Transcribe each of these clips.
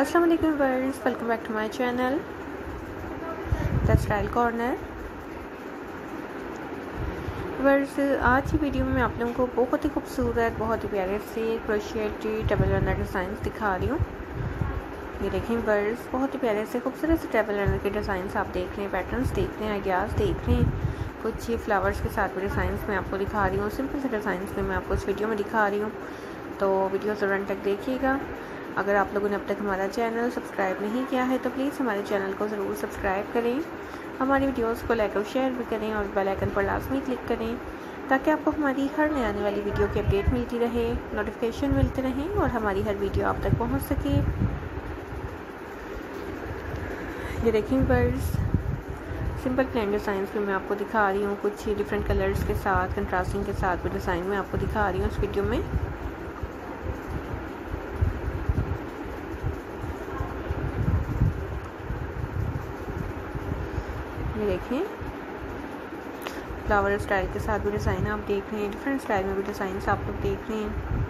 अस्सलाम वालेकुम words welcome back to my channel the style corner words आज की वीडियो में आप लोगों को बहुत ही खूबसूरत, बहुत ही प्यारे से क्रोशियट डबल रनर डिज़ाइन दिखा रही हूँ। ये देखें वर्ड्स बहुत ही प्यारे से खूबसूरत से डबल रनर के डिज़ाइन आप देख रहे हैं पैटर्न्स देख रहे हैं आइडियाज़ देख रहे हैं। कुछ ही फ्लावर्स के साथ भी डिज़ाइन मैं आपको दिखा रही हूँ सिंपल से डिज़ाइन में मैं आपको इस वीडियो में दिखा रही हूँ। तो वीडियो ज़रूर तक देखिएगा। अगर आप लोगों ने अब तक हमारा चैनल सब्सक्राइब नहीं किया है तो प्लीज़ हमारे चैनल को ज़रूर सब्सक्राइब करें। हमारी वीडियोस को लाइक और शेयर भी करें और बेल आइकन पर लाजमी क्लिक करें, ताकि आपको हमारी हर नई आने वाली वीडियो की अपडेट मिलती रहे नोटिफिकेशन मिलते रहें और हमारी हर वीडियो आप तक पहुँच सके। ये देखें बर्ड्स सिंपल प्लेन डिज़ाइन भी मैं आपको दिखा रही हूँ, कुछ डिफरेंट कलर्स के साथ कंट्रास्टिंग के साथ डिज़ाइन में आपको दिखा रही हूँ इस वीडियो में। ये देखें। फ्लावर स्टाइल के साथ भी डिज़ाइन आप देख रहे हैं डिफरेंट स्टाइल में भी डिज़ाइन आप लोग देख रहे हैं।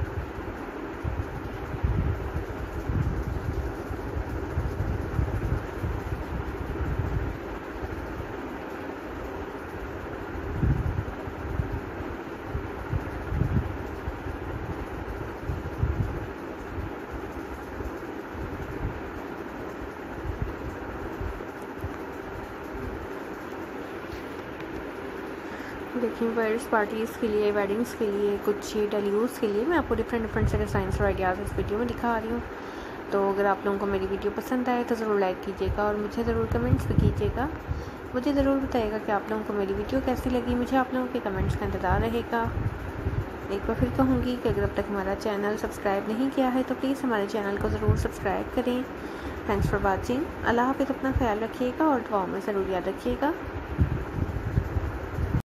देखिए बर्ड्स पार्टीज़ के लिए वेडिंग्स के लिए, कुछ डेलीयूज़ के लिए। मैं आपको डिफरेंट डिफरेंट से डिज़ाइंस और आइडियाज़ इस वीडियो में दिखा रही हूँ। तो अगर आप लोगों को मेरी वीडियो पसंद आए तो ज़रूर लाइक कीजिएगा और मुझे ज़रूर कमेंट्स भी कीजिएगा। मुझे ज़रूर बताइएगा कि आप लोगों को मेरी वीडियो कैसी लगी। मुझे आप लोगों के कमेंट्स का इंतज़ार रहेगा। एक बार फिर कहूँगी कि अगर अब तक हमारा चैनल सब्सक्राइब नहीं किया है तो प्लीज़ हमारे चैनल को ज़रूर सब्सक्राइब करें। थैंक्स फॉर वॉचिंग अल्लाह हाफिज़, अपना ख्याल रखिएगा और दुआओं में ज़रूर याद रखिएगा।